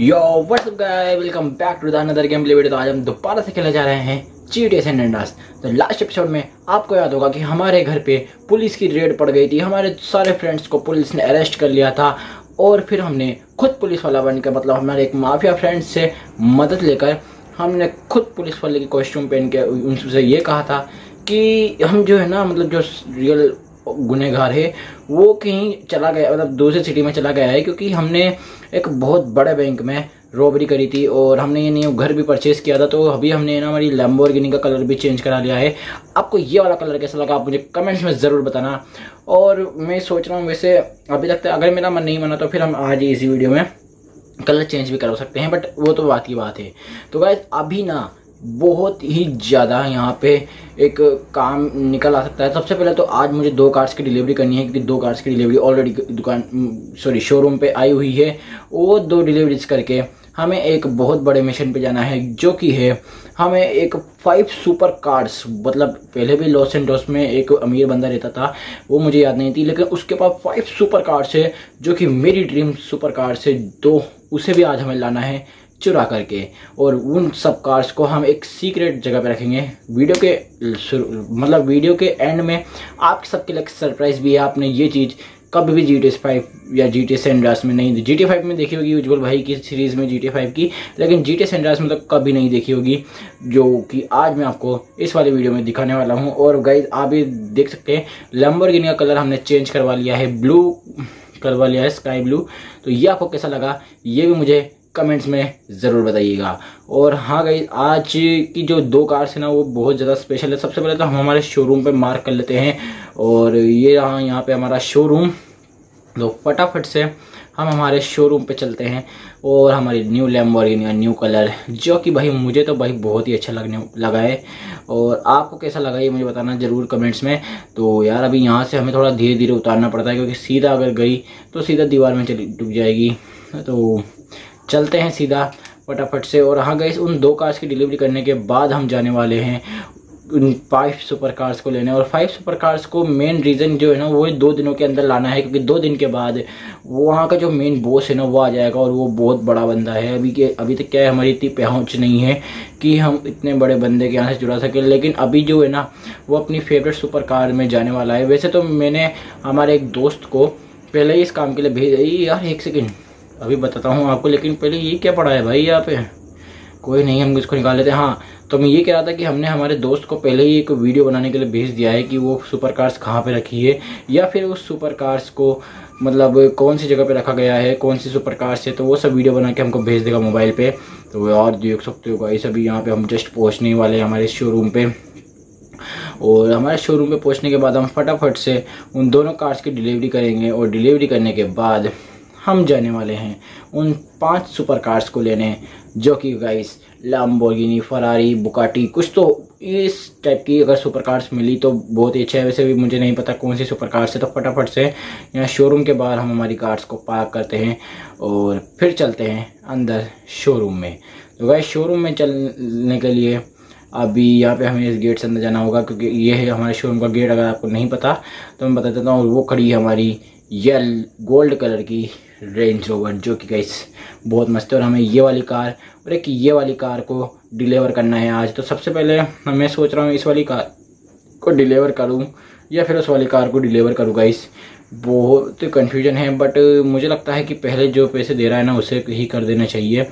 Yo WhatsApp guys welcome back to the another game play video तो आज हम दोबारा से खेलने जा रहे हैं चीट एंड एंडास तो लास्ट एपिसोड में आपको याद होगा कि हमारे घर पे पुलिस की रेड पड़ गई थी। हमारे सारे फ्रेंड्स को पुलिस ने अरेस्ट कर लिया था और फिर हमने खुद पुलिस वाला बनकर मतलब हमारे एक माफिया फ्रेंड से मदद लेकर हमने खुद पुलिस वाले की कॉस्ट्यूम पहन के उनसे ये कहा था कि हम जो है ना मतलब जो रियल गुनेगार है, वो कहीं चला गया मतलब दूसरी सिटी में चला गया है, क्योंकि हमने एक बहुत बड़े बैंक में रॉबरी करी थी और हमने ये नहीं घर भी परचेज किया था तो अभी हमने ना हमारी लैम्बोर्गिनी का कलर भी चेंज करा लिया है। आपको ये वाला कलर कैसा लगा, आप मुझे कमेंट्स में ज़रूर बताना। और मैं सोच रहा हूँ वैसे, अभी तक अगर मेरा मन नहीं बना तो फिर हम आज ही इसी वीडियो में कलर चेंज भी कर सकते हैं बट वो तो बात की बात है। तो गाइज़ अभी ना बहुत ही ज़्यादा यहाँ पे एक काम निकल आ सकता है। सबसे पहले तो आज मुझे दो कार्ड्स की डिलीवरी करनी है, क्योंकि दो कार्ड्स की डिलीवरी ऑलरेडी दुकान सॉरी शोरूम पे आई हुई है। वो दो डिलीवरीज करके हमें एक बहुत बड़े मिशन पे जाना है, जो कि है हमें एक फाइव सुपर कार्ड्स मतलब पहले भी लॉस एंडोस में एक अमीर बंदा रहता था, वो मुझे याद नहीं थी, लेकिन उसके पास फाइव सुपर कार्ड्स है, जो कि मेरी ड्रीम सुपर कार्ड्स है दो उसे भी आज हमें लाना है। चुरा करके। और उन सब कार्स को हम एक सीक्रेट जगह पे रखेंगे। वीडियो के मतलब वीडियो के एंड में आप सबके लिए सरप्राइज़ भी है। आपने ये चीज़ कभी भी जी टी फाइव या जी टी सेंड्रास में नहीं जी टी फाइव में देखी होगी उज्ज्वल भाई की सीरीज़ में जी टी फाइव की, लेकिन जी टी सेंड्रास में तो कभी नहीं देखी होगी, जो कि आज मैं आपको इस वाले वीडियो में दिखाने वाला हूँ। और गाइज़ आप भी देख सकते हैं लंबर का कलर हमने चेंज करवा लिया है ब्लू करवा लिया है स्काई ब्लू तो ये आपको कैसा लगा? ये भी मुझे कमेंट्स में ज़रूर बताइएगा। और हाँ गई आज की जो दो कार्स है ना, वो बहुत ज़्यादा स्पेशल है। सबसे पहले तो हम हमारे शोरूम पे मार्क कर लेते हैं। और ये रहा यहाँ पे हमारा शोरूम तो फटाफट से हम हमारे शोरूम पे चलते हैं। और हमारी न्यू लैम्बोर्गिनी न्यू कलर जो कि भाई मुझे तो भाई बहुत ही अच्छा लगने, लगा है। और आपको कैसा लगा ये मुझे बताना ज़रूर कमेंट्स में। तो यार, अभी यहाँ से हमें थोड़ा धीरे धीरे उतारना पड़ता है, क्योंकि सीधा अगर गई तो सीधा दीवार में चली, डूब जाएगी। तो चलते हैं सीधा फटाफट से। और हाँ गई उन दो कार्स की डिलीवरी करने के बाद हम जाने वाले हैं उन फाइव सुपर कार्स को लेने। और फाइव सुपर कार्स को मेन रीज़न जो है ना, वो दो दिनों के अंदर लाना है, क्योंकि दो दिन के बाद वहाँ का जो मेन बॉस है ना, वो आ जाएगा और वो बहुत बड़ा बंदा है। अभी के, अभी तक क्या है, हमारी इतनी पहुँच नहीं है कि हम इतने बड़े बंदे के यहाँ से जुड़ा सकें। लेकिन अभी जो है ना, वो अपनी फेवरेट सुपर कार में जाने वाला है। वैसे तो मैंने हमारे एक दोस्त को पहले ही इस काम के लिए भेज। यार, एक सेकेंड अभी बताता हूँ आपको, लेकिन पहले ये क्या पड़ा है भाई यहाँ पे? कोई नहीं, हम इसको निकाल लेते हैं। हाँ तो मैं ये कह रहा था कि हमने हमारे दोस्त को पहले ही एक वीडियो बनाने के लिए भेज दिया है कि वो सुपर कार्स कहाँ पे रखी है, या फिर उस सुपर कार्स को मतलब कौन सी जगह पे रखा गया है, कौन सी सुपर कार्स है तो वो सब वीडियो बना के हमको भेज देगा मोबाइल पे। तो और देख सकते हो गाइस अभी यहाँ पे हम जस्ट पहुँचने वाले हैं हमारे शोरूम पे। और हमारे शोरूम पे पहुँचने के बाद हम फटाफट से उन दोनों कार्स की डिलीवरी करेंगे, और डिलीवरी करने के बाद हम जाने वाले हैं उन पाँच सुपर कार्स को लेने, जो कि गाइस लैम्बोर्गिनी फरारी बुकाटी कुछ तो इस टाइप की अगर सुपर कार्स मिली तो बहुत ही अच्छा है। वैसे भी मुझे नहीं पता कौन सी सुपर कार्स है तो फटाफट से यहाँ शोरूम के बाहर हम हमारी कार्स को पार्क करते हैं और फिर चलते हैं अंदर शोरूम में। तो गाइस शोरूम में चलने के लिए अभी यहाँ पे हमें इस गेट से अंदर जाना होगा, क्योंकि ये है हमारे शोरूम का गेट अगर आपको नहीं पता तो मैं बता देता हूँ। वो खड़ी है हमारी यल गोल्ड कलर की रेंज रोवर जो कि गाइस बहुत मस्त है। और हमें ये वाली कार और एक ये वाली कार को डिलीवर करना है आज। तो सबसे पहले मैं सोच रहा हूँ इस वाली कार को डिलीवर करूँ, या फिर उस वाली कार को डिलीवर करूँ गाइस बहुत कन्फ्यूज़न है बट मुझे लगता है कि पहले जो पैसे दे रहा है ना, उसे ही कर देना चाहिए।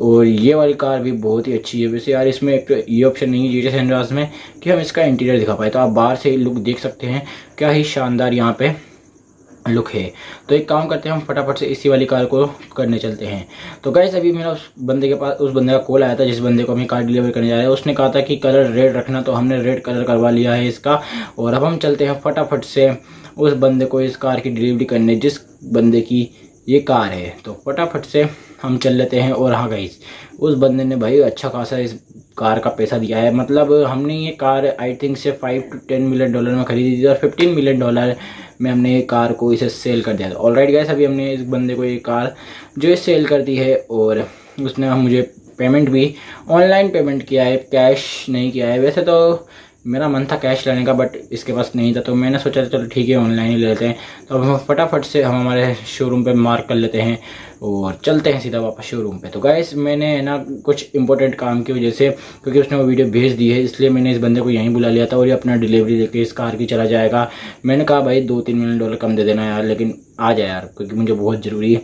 और ये वाली कार भी बहुत ही अच्छी है। वैसे यार, इसमें एक तो ये ऑप्शन नहीं है जी टी में कि हम इसका इंटीरियर दिखा पाए। तो आप बाहर से लुक देख सकते हैं। क्या ही शानदार यहाँ पे। लुक है। तो एक काम करते हैं, हम फटाफट से इसी वाली कार को करने चलते हैं। तो गैस अभी मेरा उस बंदे के पास, उस बंदे का कॉल आया था, जिस बंदे को हमें कार डिलीवर करने जा रहे हैं। उसने कहा था कि कलर रेड रखना तो हमने रेड कलर करवा लिया है इसका। और अब हम चलते हैं फटाफट से उस बंदे को इस कार की डिलीवरी करने, जिस बंदे की ये कार है। तो फटाफट से हम चल लेते हैं। और हाँ गई उस बंदे ने भाई अच्छा खासा इस कार का पैसा दिया है। मतलब हमने ये कार आई थिंक से five to ten million dollar में खरीदी थी और फिफ्टीन मिलियन डॉलर में हमने कार को इसे सेल कर दिया था। ऑल राइट गैस अभी हमने इस बंदे को ये कार जो है सेल कर दी है और उसने मुझे पेमेंट भी ऑनलाइन पेमेंट किया है कैश नहीं किया है। वैसे तो मेरा मन था कैश लेने का बट इसके पास नहीं था तो मैंने सोचा चलो ठीक है ऑनलाइन ही लेते हैं। तो हम फटाफट से हम हमारे शोरूम पे मार्क कर लेते हैं। और चलते हैं सीधा वापस शोरूम पे। तो गाइस मैंने ना कुछ इंपॉर्टेंट काम की वजह से, क्योंकि उसने वो वीडियो भेज दी है, इसलिए मैंने इस बंदे को यहीं बुला लिया था और ये अपना डिलीवरी देके इस कार की चला जाएगा। मैंने कहा, भाई दो तीन मिलियन डॉलर कम दे देना यार, लेकिन आ जाए यार, क्योंकि मुझे बहुत ज़रूरी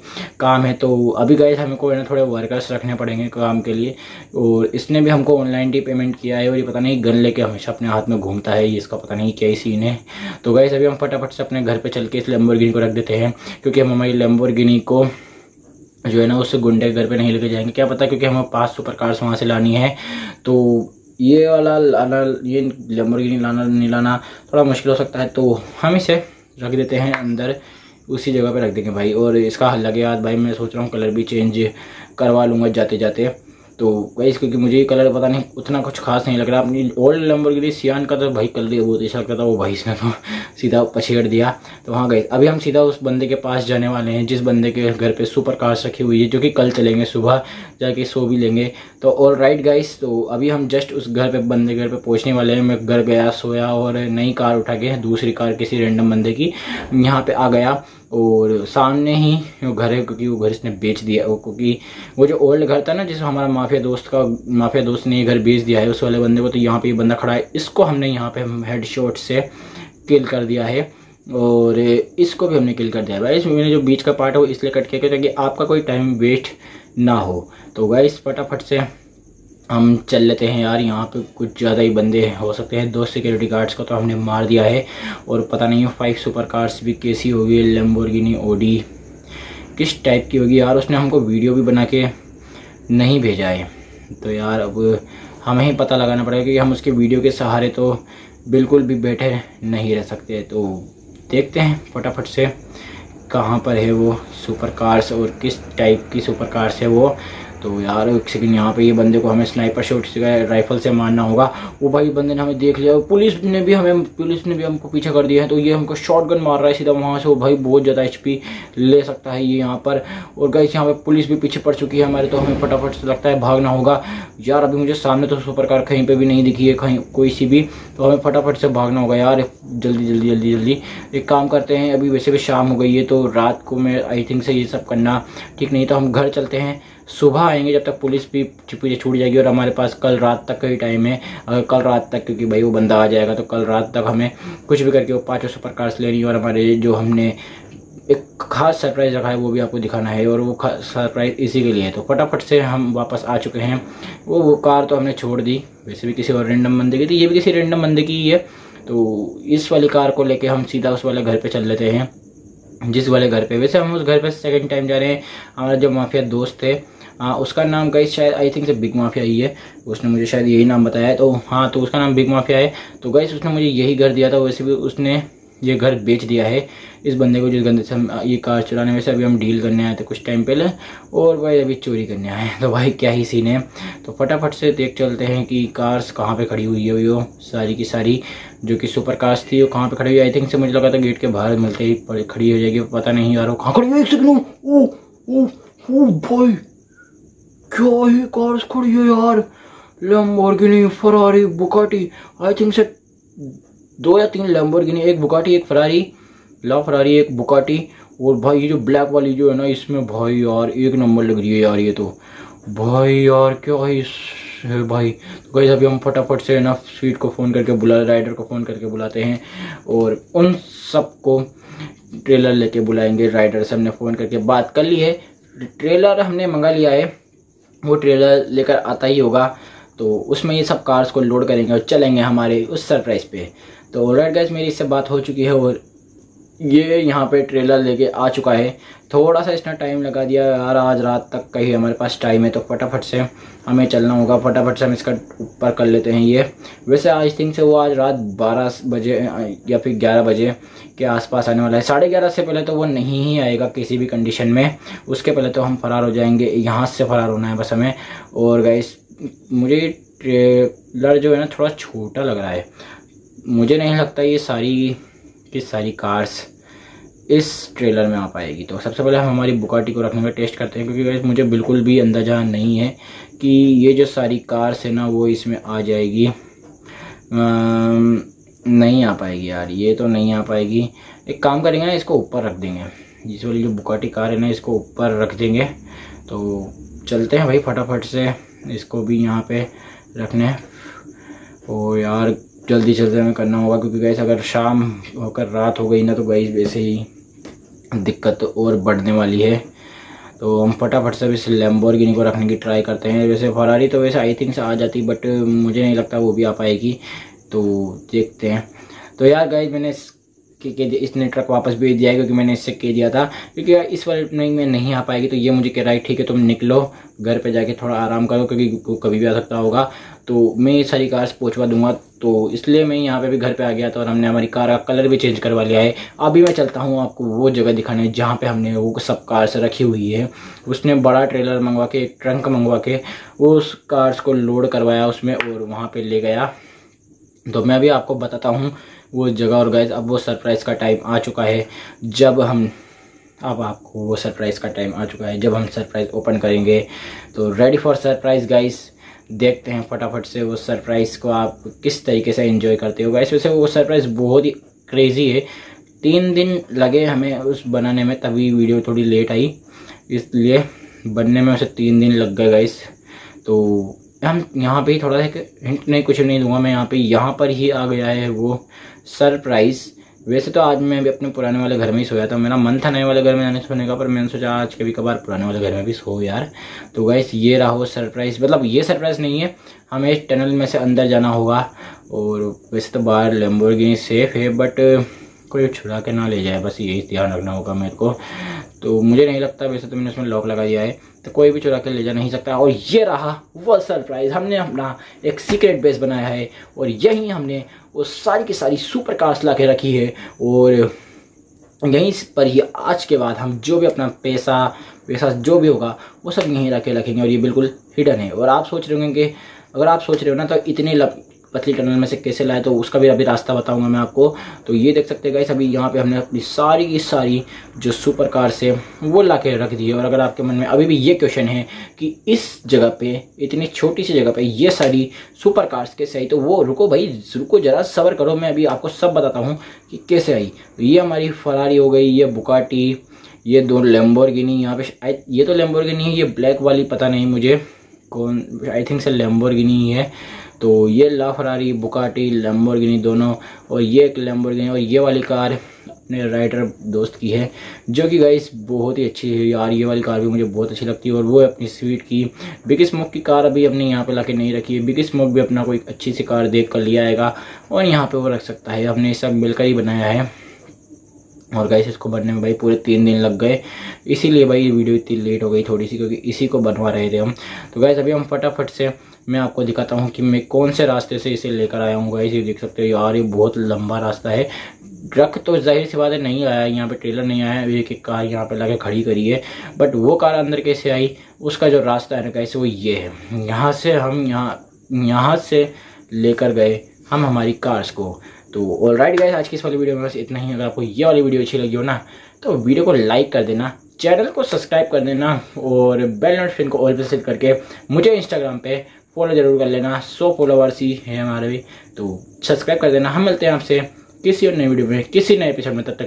काम है। तो अभी गए हमको ना थोड़े वर्कर्स रखने पड़ेंगे काम के लिए, और इसने भी हमको ऑनलाइन ही पेमेंट किया है और ये पता नहीं गन लेके हमेशा अपने हाथ में घूमता है, ये इसका पता नहीं क्या ही सीन है। तो गए अभी हम फटाफट से अपने घर पर चल के इस लेम्बोर्गिनी को रख देते हैं, क्योंकि हम हमारी लेम्बोर्गिनी को जो है ना, उससे गुंडे घर पे नहीं लेके जाएँगे। क्या पता, क्योंकि हमें पाँच सुपर कार्स वहाँ से लानी है। तो ये वाला लाना, ये लेम्बोर्गिनी लाना, नहीं लाना थोड़ा मुश्किल हो सकता है। तो हम इसे रख देते हैं अंदर, उसी जगह पे रख देंगे भाई। और इसका हल्ला के बाद भाई, मैं सोच रहा हूँ कलर भी चेंज करवा लूँगा जाते जाते तो वैसे क्योंकि मुझे ये कलर पता नहीं, उतना कुछ खास नहीं लग रहा। अपनी ओल्ड नंबर के लिए सियान का तो भाई कलर बहुत अच्छा लगता था, वो भाई इसने तो सीधा पछेड़ दिया। तो वहाँ गए अभी हम सीधा उस बंदे के पास जाने वाले हैं, जिस बंदे के घर पे सुपर कार्स रखी हुई है, जो कि कल चलेंगे, सुबह जाके सो भी लेंगे। तो ऑल राइट गाइस तो अभी हम जस्ट उस घर पे, बंदे घर पे पहुँचने वाले हैं। मैं घर गया, सोया और नई कार उठा के, दूसरी कार किसी रेंडम बंदे की यहाँ पे आ गया। और सामने ही वो घर है, क्योंकि वो घर इसने बेच दिया। वो क्योंकि वो जो ओल्ड घर था ना, जिस हमारा माफिया दोस्त का, माफिया दोस्त ने ये घर बेच दिया है, उस वाले बंदे को तो यहाँ पे ये बंदा खड़ा है। इसको हमने यहाँ पे हेड शॉट से किल कर दिया है। और इसको भी हमने किल कर दिया है। भाई मैंने जो बीच का पार्ट है, वो इसलिए कट किया ताकि आपका कोई टाइम वेस्ट ना हो। तो गाइस फटाफट से हम चल लेते हैं यार, यहाँ पे कुछ ज़्यादा ही बंदे हो सकते हैं। दो सिक्योरिटी गार्ड्स को तो हमने मार दिया है। और पता नहीं फाइव सुपर कार्स भी कैसी होगी लेम्बोर्गिनी ओडी किस टाइप की होगी यार, उसने हमको वीडियो भी बना के नहीं भेजा है। तो यार, अब हमें ही पता लगाना पड़ेगा कि हम उसके वीडियो के सहारे तो बिल्कुल भी बैठे नहीं रह सकते। तो देखते हैं फटाफट से कहाँ पर है वो सुपर कार्स और किस टाइप की सुपर कार्स है वो। तो यार एक सेकंड यहाँ पे ये बंदे को हमें स्नाइपर शॉट से राइफल से मारना होगा। वो भाई बंदे ने हमें देख लिया। पुलिस ने भी हमें, पुलिस ने भी हमको पीछे कर दिया है तो ये हमको शॉर्ट गन मार रहा है सीधा वहाँ से। वो भाई बहुत ज़्यादा एचपी ले सकता है ये यहाँ पर। और गैस यहाँ पे पुलिस भी पीछे पड़ चुकी है हमारे तो हमें फटाफट से लगता है भागना होगा। यार, अभी मुझे सामने तो सुपर कार कहीं पर भी नहीं दिखी है, कहीं कोई सी भी। तो हमें फटाफट से भागना होगा यार। जल्दी जल्दी जल्दी जल्दी। एक काम करते हैं, अभी वैसे भी शाम हो गई है तो रात को मैं आई थिंक से ये सब करना ठीक नहीं तो हम घर चलते हैं। सुबह आएँगे जब तक पुलिस भी पीछे छूट जाएगी और हमारे पास कल रात तक का ही टाइम है। अगर कल रात तक, क्योंकि भाई वो बंदा आ जाएगा तो कल रात तक हमें कुछ भी करके वो पाँचों सुपर कार्स लेनी और हमारे जो हमने एक खास सरप्राइज़ रखा है, वो भी आपको दिखाना है और वो सरप्राइज़ इसी के लिए। है तो फटाफट से हम वापस आ चुके हैं। वो वो कार तो हमने छोड़ दी, वैसे भी किसी और रेंडम बंदे की थी ये भी किसी रेंडम बंदे की ही है। तो इस वाली कार को लेके हम सीधा उस वाले घर पे चल लेते हैं, जिस वाले घर पे। वैसे हम उस घर पे सेकंड टाइम जा रहे हैं। हमारा जो माफिया दोस्त थे हाँ उसका नाम गई शायद आई थिंक से बिग माफिया ही है। उसने मुझे शायद यही नाम बताया है। तो हाँ तो उसका नाम बिग माफिया है। तो गई उसने मुझे यही घर दिया था, वैसे भी उसने ये घर बेच दिया है। इस बंदे को जिस गंदे से हम ये कार चलाने में से अभी हम डील करने आए थे कुछ टाइम पहले, और भाई अभी चोरी करने आए तो भाई क्या ही सीन है। तो फटाफट से देख चलते हैं कि कार्स कहाँ पे खड़ी हुई है, वो सारी की सारी, जो कि सुपर कार्स थी, वो कहाँ पे खड़ी हुई आई थिंक से मुझे लगा था गेट के बाहर मिलते ही खड़ी हो जाएगी, पता नहीं यार वो कहाँ खड़ी हुई ओ ओ, भाई। क्या ही कार्स खड़ी है यार। Lamborghini Ferrari Bugatti I think से दो या तीन लैम्बोर्गिनी एक बुकाटी एक फरारी ला फरारी एक बुकाटी और भाई ये जो ब्लैक वाली जो है ना, इसमें भाई यार एक नंबर लग रही है यार ये तो। भाई यार क्या है भाई। तो गई अभी हम फटाफट से ना स्वीट को फ़ोन करके बुला राइडर को फ़ोन करके बुलाते हैं। और उन सबको ट्रेलर लेके बुलाएँगे। राइडर से हमने फ़ोन करके बात कर ली है। ट्रेलर हमने मंगा लिया है। वो ट्रेलर लेकर आता ही होगा। तो उसमें ये सब कार्स को लोड करेंगे और चलेंगे हमारे उस सरप्राइज़ पे। तो रेड गैस मेरी इससे बात हो चुकी है और ये यहाँ पे ट्रेलर लेके आ चुका है। थोड़ा सा इसने टाइम लगा दिया यार, आज रात तक का ही हमारे पास टाइम है तो फटाफट से हमें चलना होगा। फटाफट से हम इसका ऊपर कर लेते हैं ये। वैसे आज थिंक से वो आज रात 12 बजे, या फिर 11 बजे के आसपास आने वाला है। साढ़े ग्यारह से पहले तो वो नहीं ही आएगा किसी भी कंडीशन में। उसके पहले तो हम फरार हो जाएँगे। यहाँ से फरार होना है बस हमें। और गाइस मुझे ट्रेलर जो है ना, थोड़ा छोटा लग रहा है। मुझे नहीं लगता ये सारी की सारी कार्स इस ट्रेलर में आ पाएगी। तो सबसे पहले हम हमारी बुकाटी को रखने का टेस्ट करते हैं क्योंकि मुझे बिल्कुल भी अंदाज़ा नहीं है कि ये जो सारी कार्स है ना वो इसमें आ जाएगी। आ, नहीं आ पाएगी यार ये तो नहीं आ पाएगी। एक काम करेंगे ना इसको ऊपर रख देंगे। जिस वाली जो बुकाटी कार है ना इसको ऊपर रख देंगे। तो चलते हैं भाई फटाफट से इसको भी यहाँ पे रखने। और यार जल्दी जल्दी हमें करना होगा क्योंकि गैस अगर शाम होकर रात हो गई ना तो गैस वैसे ही दिक्कत और बढ़ने वाली है। तो हम फटाफट से इस लेम्बोर्गिनी को रखने की ट्राई करते हैं। वैसे फरारी तो वैसे आई थिंक से आ जाती बट मुझे नहीं लगता वो भी आ पाएगी। तो देखते हैं। तो यार गाइज़ मैंने कि, कि इसने ट्रक वापस भेज दिया है क्योंकि मैंने इससे कह दिया था क्योंकि यार इस वाले ट्रेनिंग में नहीं आ पाएगी तो ये मुझे कह रहा है ठीक है तुम निकलो घर पे जाके थोड़ा आराम करो क्योंकि कभी भी आ सकता होगा। तो मैं ये सारी कार पहुँचवा दूँगा। तो इसलिए मैं यहाँ पे भी घर पे आ गया था और हमने हमारी कार का कलर भी चेंज करवा लिया है। अभी मैं चलता हूँ आपको वो जगह दिखाने जहाँ पे हमने वो सब कार्स रखी हुई है। उसने बड़ा ट्रेलर मंगवा के एक ट्रंक मंगवा के, उस कार्स को लोड करवाया उसमें और वहाँ पे ले गया। तो मैं भी आपको बताता हूँ वो जगह और गैस अब वो सरप्राइज़ का टाइम आ चुका है। जब हम, अब आपको वो सरप्राइज़ का टाइम आ चुका है। जब हम सरप्राइज़ ओपन करेंगे तो रेडी फॉर सरप्राइज़ गाइस देखते हैं फटाफट से वो सरप्राइज़ को आप किस तरीके से एंजॉय करते हो। गाइस वैसे वो सरप्राइज़ बहुत ही क्रेज़ी है। तीन दिन लगे हमें उस बनाने में, तभी वीडियो थोड़ी लेट आई। इसलिए बनने में उसे तीन दिन लग गए गाइस तो हम यहाँ पे ही थोड़ा सा हिंट नहीं, कुछ नहीं दूँगा मैं यहाँ पे। यहाँ पर ही आ गया है वो सरप्राइज़। वैसे तो आज मैं भी अपने पुराने वाले घर में ही सोया था। मेरा मन था नए वाले घर में जाने सोने का, पर मैंने सोचा आज कभी कभार पुराने वाले घर में भी सो यार। तो गैस ये रहा सरप्राइज़ मतलब ये सरप्राइज़ नहीं है, हमें इस टनल में से अंदर जाना होगा। और वैसे तो बाहर लेम्बोर्गिनी सेफ़ है बट कोई छुड़ा के ना ले जाए। बस यही ध्यान रखना होगा मेरे को। तो मुझे नहीं लगता, वैसे तो मैंने उसमें लॉक लगा दिया है। तो कोई भी चुरा के ले जा नहीं सकता। और ये रहा वो सरप्राइज़ हमने अपना एक सीक्रेट बेस बनाया है और यहीं हमने वो सारी की सारी सुपर कार्स ला के रखी है। और यहीं पर ही आज के बाद हम जो भी अपना पैसा पैसा जो भी होगा, वो सब यहीं रख रखेंगे और ये बिल्कुल हिडन है। और आप सोच रहे होंगे कि अगर आप सोच रहे हो ना तो इतने पतली टनल में से कैसे लाए तो उसका भी अभी रास्ता बताऊँगा मैं आपको। तो ये देख सकते हैं अभी यहाँ पे हमने अपनी सारी की सारी जो सुपर कार से वो ला के रख दी है। और अगर आपके मन में अभी भी ये क्वेश्चन है कि इस जगह पे, इतनी छोटी सी जगह पे ये सारी सुपर कार्स कैसे आई तो वो रुको भाई, रुको जरा, सबर करो। मैं अभी आपको सब बताता हूँ कि कैसे आई। तो ये हमारी फरारी हो गई, ये बुकाटी ये दो लेम्बोर्गिनी यहाँ पे ये तो लेम्बोर्गिनी है, ये ब्लैक वाली पता नहीं मुझे कौन आई थिंक से लेम्बोर्गिनी है। तो ये ला फरारी बुकाटी लैम्बोर्गिनी दोनों और ये एक लैम्बोर्गिनी और ये वाली कार अपने राइडर दोस्त की है, जो कि गाइस बहुत ही अच्छी है यार। ये वाली कार भी मुझे बहुत अच्छी लगती है और वो अपनी स्वीट की बिग स्मोक की कार अभी अपने यहाँ पे लाके नहीं रखी है। बिग स्मोक भी अपना कोई अच्छी सी कार देख कर लिया आएगा और यहाँ पे वो रख सकता है। अपने सब मिलकर ही बनाया है। और गाइस इसको बनने में भाई पूरे तीन दिन लग गए। इसीलिए भाई वीडियो इतनी लेट हो गई थोड़ी सी, क्योंकि इसी को बनवा रहे थे हम। तो गाइस अभी हम फटाफट से मैं आपको दिखाता हूँ कि मैं कौन से रास्ते से इसे लेकर आया हूँ। गाइस, ये देख सकते हो, यार, ये बहुत लंबा रास्ता है। ट्रक तो ज़ाहिर सी बात है नहीं आया यहाँ पे ट्रेलर नहीं आया एक एक कार यहाँ पे लगे खड़ी करी है। बट वो कार अंदर कैसे आई, उसका जो रास्ता है ना कैसे वो ये है। यहाँ से हम, यहाँ यहाँ से लेकर गए हम हमारी कार्स को। तो ऑल राइट गाइस आज की इस वाली वीडियो में बस इतना ही। अगर आपको ये वाली वीडियो अच्छी लगी हो ना तो वीडियो को लाइक कर देना चैनल को सब्सक्राइब कर देना, और बेल नोटिफिकेशन को ऑल पे सेट करके मुझे इंस्टाग्राम पे फॉलो ज़रूर कर लेना। सौ फॉलोवर्स ही है हमारे भी। तो सब्सक्राइब कर देना। हम मिलते हैं आपसे किसी और नए वीडियो में, किसी नए एपिसोड में। तब तक